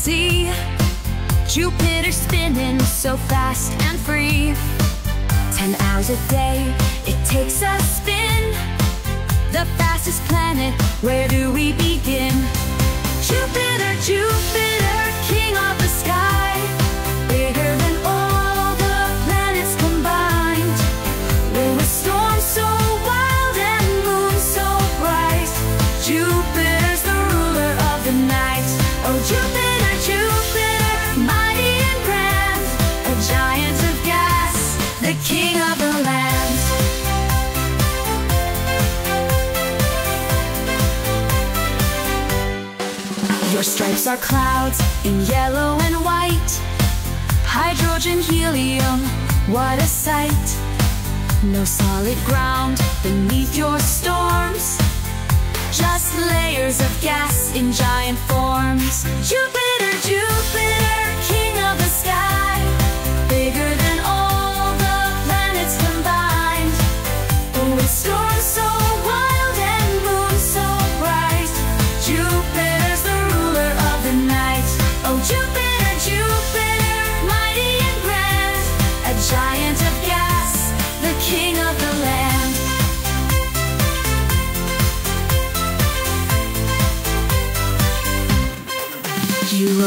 see Jupiter spinning so fast and free. Ten hours a day, it takes a spin. The fastest planet, where do we begin? Jupiter, Jupiter, king of the sky. Bigger than all the planets combined. With storms so wild and moon so bright? Jupiter's the ruler of the night. Oh Jupiter, Stripes are clouds in yellow and white. Hydrogen, helium, what a sight. No solid ground beneath your storms. Just layers of gas in giant forms. Jupiter,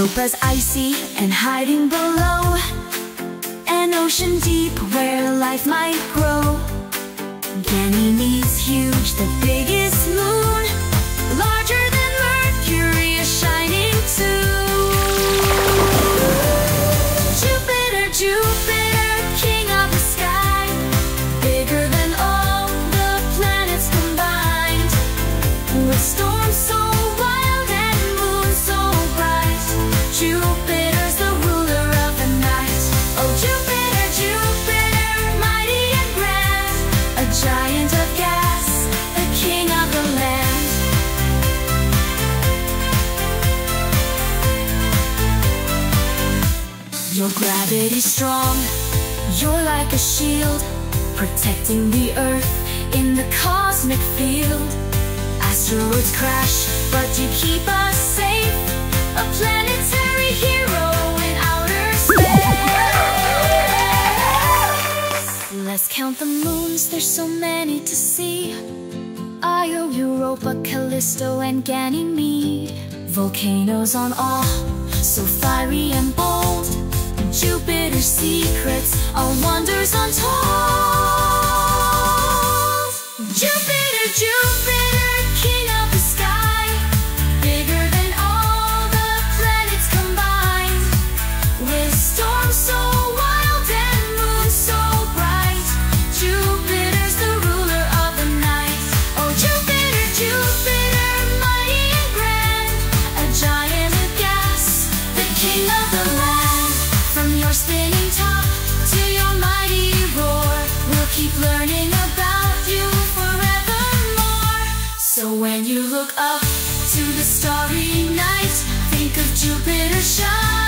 Europa's icy and hiding below. An ocean deep where life might grow. Ganymede's huge, the biggest moon. Larger than Mercury, a shining too Jupiter, Jupiter, king of the sky. Bigger than all the planets combined. With storms Your gravity's strong, you're like a shield Protecting the earth in the cosmic field. Asteroids crash, but you keep us safe. A planetary hero in outer space. Let's count the moons, there's so many to see. Io, Europa, Callisto, and Ganymede. Volcanoes on all, so fiery and bold Jupiter's secrets are wonders untold when you look up to the starry night Think of Jupiter shine